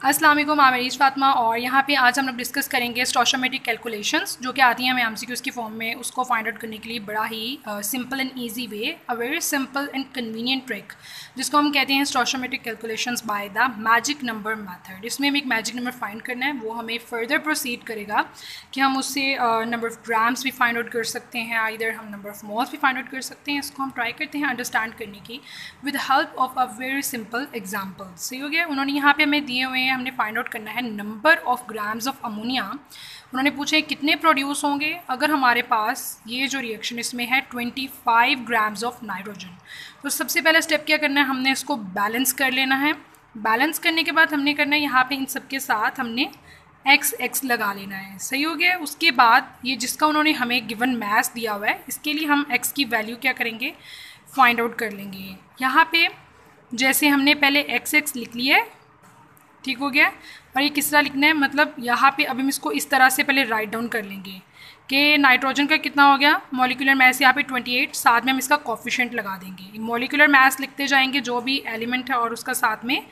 अस्सलाम वालेकुम मैं मरीज़ फातिमा। और यहाँ पे आज हम लोग डिस्कस करेंगे स्टोशोमेटिक कैलकुलेशंस जो कि आती हैं हमें एमसीक्यूज़ की फॉर्म में। उसको फाइंड आउट करने के लिए बड़ा ही simple and easy way a very simple and convenient trick जिसको हम कहते हैं stoichiometric calculations by the magic number method इसमें हमें एक मैजिक नंबर फाइंड करना है, वो हमें फर्दर प्रोसीड करेगा कि हम उससे नंबर ऑफ़ ग्राम्स भी फाइंड आउट कर सकते हैं इधर हम नंबर ऑफ़ मॉल्स भी फाइंड आउट कर सकते हैं। इसको हम ट्राई करते हैं अंडरस्टैंड करने की with help of a very simple example सही हो गया? उन्होंने यहाँ पर हमें दिए हुए हैं हमने फाइंड आउट करना है number of grams of ammonia उन्होंने पूछे कितने प्रोड्यूस होंगे? अगर हमारे पास ये जो रिएक्शन इसमें है 25 ग्राम्स ऑफ़ नाइट्रोजन तो सबसे पहला स्टेप क्या करना है? हमने इसको बैलेंस कर लेना है। बैलेंस करने के बाद हमने करना है, यहाँ पे इन सब के साथ हमने एक्स एक्स लगा लेना है। सही हो गया? उसके बाद ये जिसका उन्होंने हमें गिवन मैथ दिया हुआ है, इसके लिए हम एक्स की वैल्यू क्या करेंगे? फाइंड आउट कर लेंगे। यहाँ पे जैसे हमने पहले एक्स एक्स लिख लिया है ठीक हो गया? और ये किस तरह लिखना है? मतलब यहाँ पे अब हम इसको इस तरह से पहले राइट डाउन कर लेंगे कि नाइट्रोजन का कितना हो गया? मॉलिकुलर मैस यहाँ पे 28 साथ में हम इसका कॉफिशेंट लगा देंगे। मॉलिकुलर मैस लिखते जाएँगे, जो भी एलिमेंट है और उसका साथ में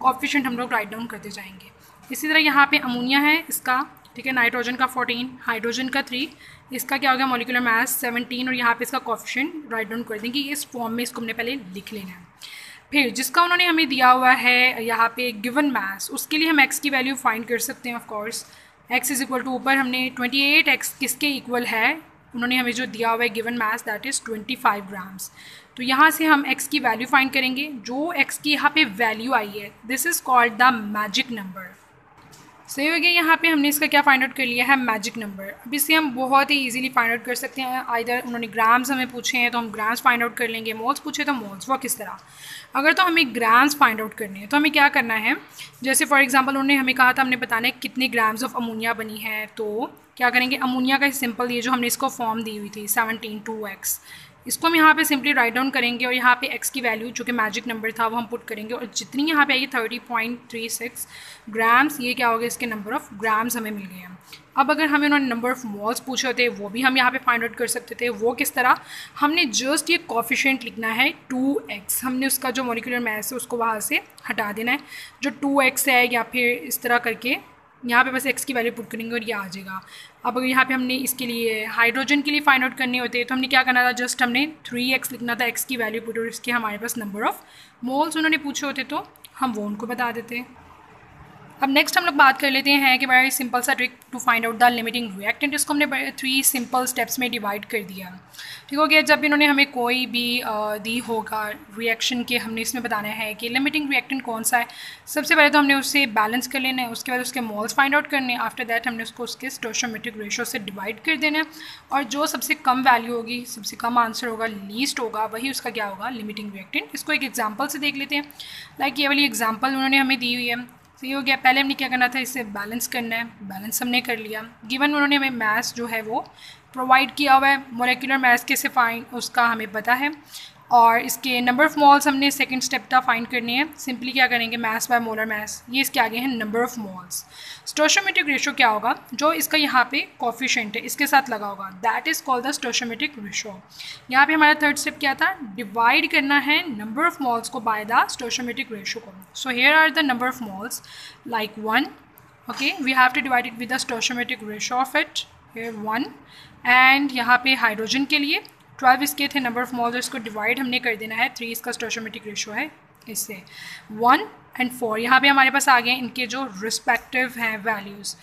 कॉफिशेंट हम लोग राइट डाउन करते जाएँगे। इसी तरह यहाँ पे अमोनिया है इसका, ठीक है? नाइट्रोजन का 14 हाइड्रोजन का 3 इसका क्या हो गया? मॉलिकुलर मैस 17 और यहाँ पे इसका कॉफिशेंट राइट डाउन कर देंगे। इस फॉर्म में इसको हमने पहले लिख लेना है। फिर जिसका उन्होंने हमें दिया हुआ है यहाँ पे गिवन मास उसके लिए हम एक्स की वैल्यू फाइंड कर सकते हैं of course x is equal to ऊपर हमने 28 एक्स किसके इक्वल है? उन्होंने हमें जो दिया हुआ है given mass that is 25 grams तो यहाँ से हम एक्स की वैल्यू फाइंड करेंगे, जो एक्स की यहाँ पे वैल्यू आई है this is called the magic number सही हो गया, यहाँ पे हमने इसका क्या फाइंड आउट कर लिया है? मैजिक नंबर अब इसे हम बहुत ही इजीली फाइंड आउट कर सकते हैं। आइधर उन्होंने ग्राम्स हमें पूछे हैं तो हम ग्राम्स फाइंड आउट कर लेंगे। मोल्स पूछे तो मोल्स वो किस तरह? अगर तो हमें ग्राम्स फाइंड आउट करने हैं तो हमें क्या करना है? जैसे फॉर एग्ज़ाम्पल उन्होंने हमें कहा था, हमने बताना है कितने ग्राम्स ऑफ़ अमोनिया बनी है तो क्या करेंगे? अमोनिया का सिंपल ये जो हमने इसको फॉर्म दी हुई थी सेवनटीन टू एक्स इसको हम यहाँ पे सिंपली राइट डाउन करेंगे और यहाँ पे एक्स की वैल्यू जो कि मैजिक नंबर था, वो हम पुट करेंगे और जितनी यहाँ पे आएगी thirty point three six grams ये क्या हो होगा इसके नंबर ऑफ़ ग्राम्स हमें मिल गए हैं। अब अगर हमें उन्होंने नंबर ऑफ़ मॉल्स पूछे होते, वो भी हम यहाँ पे फाइंड आउट कर सकते थे। वो किस तरह? हमने जस्ट ये कॉफिशेंट लिखना है टू एक्स हमने उसका जो मोलिकुलर मैथ है, उसको वहाँ से हटा देना है। जो टू एक्स है या फिर इस तरह करके यहाँ पे बस एक्स की वैल्यू पुट करेंगे और ये आ जाएगा। अब अगर यहाँ पे हमने इसके लिए हाइड्रोजन के लिए फाइंड आउट करनी होती है तो हमने क्या करना था? जस्ट हमने थ्री एक्स लिखना था एक्स की वैल्यू पुट और इसके हमारे पास नंबर ऑफ़ मोल्स उन्होंने पूछे होते तो हम वो उनको बता देते। अब नेक्स्ट हम लोग बात कर लेते हैं कि बड़ा सिंपल सा trick to find out the limiting reactant इसको हमने थ्री सिंपल स्टेप्स में डिवाइड कर दिया। ठीक हो गया? जब इन्होंने हमें कोई भी दी होगा रिएक्शन के, हमने इसमें बताना है कि लिमिटिंग रिएक्टेंट कौन सा है। सबसे पहले तो हमने उससे बैलेंस कर लेना है, उसके बाद उसके मॉल्स फाइंड आउट करने आफ्टर दैट हमने उसको उसके स्टोशोमेट्रिक रेशो से डिवाइड कर देना है। और जो सबसे कम वैल्यू होगी, सबसे कम आंसर होगा लीस्ट होगा, वही उसका क्या होगा? लिमिटिंग रिएक्टेंट इसको एक एग्ज़ाम्पल से देख लेते हैं। लाइक ये वाली एग्ज़ाम्पल उन्होंने हमें दी हुई है। सही हो गया। पहले हमने क्या करना था, इसे बैलेंस करना है। बैलेंस हमने कर लिया। गिवन उन्होंने हमें मैथ्स जो है वो प्रोवाइड किया हुआ है मोलिकुलर मैथ्स कैसे फाइन उसका हमें पता है। और इसके नंबर ऑफ़ मॉल्स हमने सेकंड स्टेप था फाइंड करनी है। सिंपली क्या करेंगे? मैथ्स बाय मोलर मैथ्स ये इसके आगे हैं number of moles stoichiometric ratio क्या होगा? जो इसका यहाँ पे कॉफिशेंट है, इसके साथ लगा होगा। That is called the stoichiometric ratio यहाँ पे हमारा थर्ड स्टेप क्या था? डिवाइड करना है नंबर ऑफ़ मॉल्स को बाय द स्टोशोमेट्रिक रेशो को। So here are the number of moles like one okay we have to divide it with the stoichiometric ratio of it here one and यहाँ पे hydrogen के लिए twelve इसके थे number of moles इसको divide हमने कर देना है थ्री इसका स्टोशोमेट्रिक रेशो है इससे। वन एंड फोर यहाँ पे हमारे पास आ गए इनके जो रिस्पेक्टिव हैं वैल्यूज़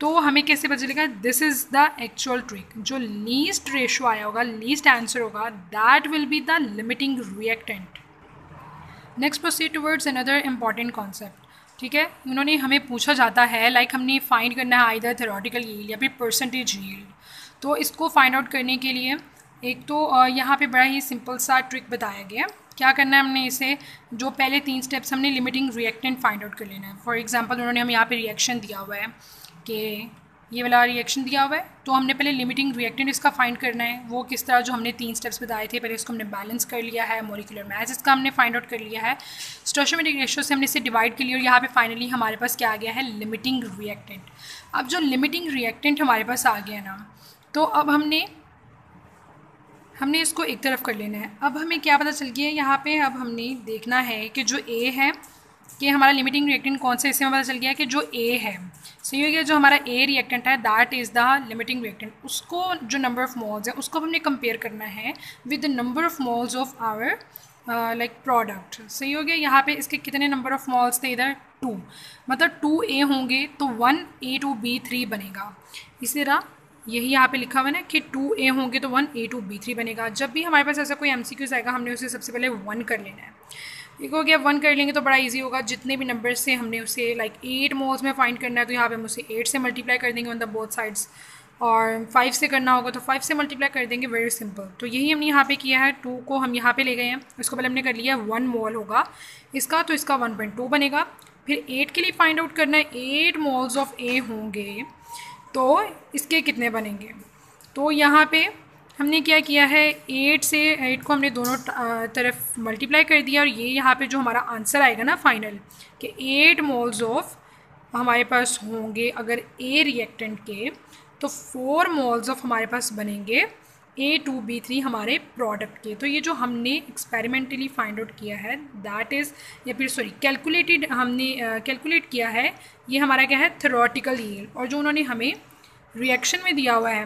तो हमें कैसे पता चलेगा? This is the actual trick जो लीस्ट रेशो आया होगा लीस्ट आंसर होगा that will be the limiting reactant next proceed towards another important concept ठीक है? उन्होंने हमें पूछा जाता है लाइक like हमने फाइंड करना है आइदर थेरोटिकल यील्ड या फिर परसेंटेज यील्ड तो इसको फाइंड आउट करने के लिए एक तो यहाँ पे बड़ा ही सिंपल सा ट्रिक बताया गया। क्या करना है हमने इसे? जो पहले तीन स्टेप्स हमने लिमिटिंग रिएक्टेंट फाइंड आउट कर लेना है। फॉर एग्जांपल उन्होंने हम यहाँ पे रिएक्शन दिया हुआ है कि ये वाला रिएक्शन दिया हुआ है। तो हमने पहले लिमिटिंग रिएक्टेंट इसका फाइंड करना है। वो किस तरह जो हमने तीन स्टेप्स बताए थे, पहले इसको हमने बैलेंस कर लिया है मोलिकुलर मैच इसका हमने फाइंड आउट कर लिया है। स्टोशोमेटिक रेशो से हमने इसे डिवाइड कर लिया और यहाँ पे फाइनली हमारे पास क्या आ गया है? लिमिटिंग रिएक्टेंट अब जो लिमिटिंग रिएक्टेंट हमारे पास आ गया ना तो अब हमने हमने इसको एक तरफ़ कर लेना है। अब हमें क्या पता चल गया है? यहाँ पे अब हमने देखना है कि जो ए है, कि हमारा लिमिटिंग रिएक्टेंट कौन सा इससे हमें पता चल गया कि जो ए है। सही हो गया, जो हमारा ए रिएक्टेंट है that is the limiting reactant उसको जो नंबर ऑफ़ मॉल्स है, उसको हमने कंपेयर करना है with the number of moles of our like product सही हो गया, यहाँ पे इसके कितने नंबर ऑफ़ मॉल्स थे इधर? टू मतलब टू ए होंगे तो one A two B three बनेगा। इसी तरह यही यहाँ पे लिखा हुआ है ना कि टू ए होंगे तो one A two B three बनेगा। जब भी हमारे पास ऐसा कोई एम सी क्यूज़ आएगा, हमने उसे सबसे पहले वन कर लेना है। देखो हो गया वन कर लेंगे तो बड़ा इजी होगा। जितने भी नंबर से हमने उसे लाइक एट मोल्स में फाइंड करना है तो यहाँ पे हम उसे एट से मल्टीप्लाई कर देंगे ऑन द बोथ साइड्स और फाइव से करना होगा तो फाइव से मल्टीप्लाई कर देंगे वेरी सिंपल तो यही हमने यहाँ पे किया है। टू को हम यहाँ पे ले गए हैं। इसको पहले हमने कर लिया वन मोल होगा। इसका तो इसका वन पॉइंट टू बनेगा। फिर एट के लिए फाइंड आउट करना है। एट मोल्स ऑफ़ ए होंगे। तो इसके कितने बनेंगे? तो यहाँ पे हमने क्या किया है? एट से एट को हमने दोनों तरफ़ मल्टीप्लाई कर दिया और ये यहाँ पे जो हमारा आंसर आएगा ना फाइनल कि एट मोल्स ऑफ़ हमारे पास होंगे अगर ए रिएक्टेंट के तो फोर मोल्स ऑफ़ हमारे पास बनेंगे ए टू बी थ्री हमारे प्रोडक्ट के। तो ये जो हमने एक्सपेरिमेंटली फाइंड आउट किया है दैट इज़ या फिर सॉरी कैलकुलेटेड हमने कैलकुलेट uh, किया है ये हमारा क्या है थेरोटिकल यील्ड और जो उन्होंने हमें रिएक्शन में दिया हुआ है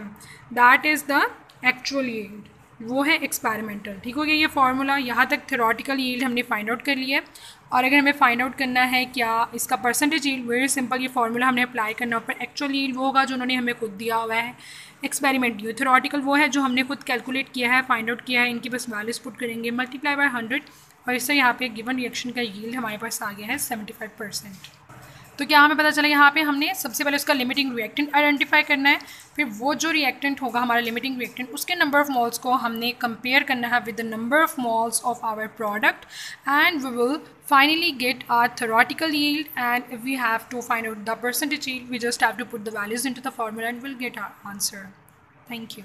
that is the actual yield वो है एक्सपेरिमेंटल ठीक हो गया ये फार्मूला यहाँ तक थेरोटिकल यील्ड हमने फाइंड आउट कर लिया है। और अगर हमें फाइंड आउट करना है क्या इसका परसेंटेज यील्ड वेरी सिंपल ये फार्मूला हमने अप्लाई करना ऊपर एक्चुअल यील्ड वो होगा जो उन्होंने हमें खुद दिया हुआ है। एक्सपेरिमेंट यू थेरोटिकल वो है जो हमने खुद कैलकुलेट किया है फाइंड आउट किया है, इनकी बस वैल्यूज़ पुट करेंगे मल्टीप्लाई बाय हंड्रेड और इससे यहाँ पे गिवन रिएक्शन का यील्ड हमारे पास आ गया है सेवेंटी फाइव परसेंट तो क्या हमें पता चला यहाँ पे हमने सबसे पहले उसका लिमिटिंग रिएक्टेंट आइडेंटिफाई करना है, फिर वो जो रिएक्टेंट होगा हमारा लिमिटिंग रिएक्टेंट उसके नंबर ऑफ़ मॉल्स को हमने कंपेयर करना है with the number of moles of our product and we will finally get our theoretical yield and we have to find out the percentage we just have to put the values into the formula and will get our answer thank you